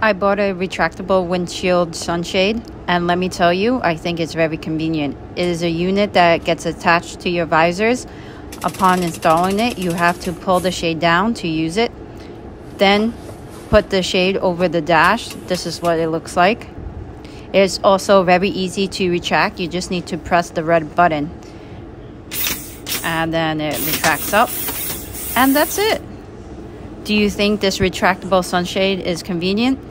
I bought a retractable windshield sunshade, and let me tell you, I think it's very convenient. It is a unit that gets attached to your visors. Upon installing it, you have to pull the shade down to use it. Then put the shade over the dash. This is what it looks like. It's also very easy to retract. You just need to press the red button. And then it retracts up. And that's it. Do you think this retractable sunshade is convenient?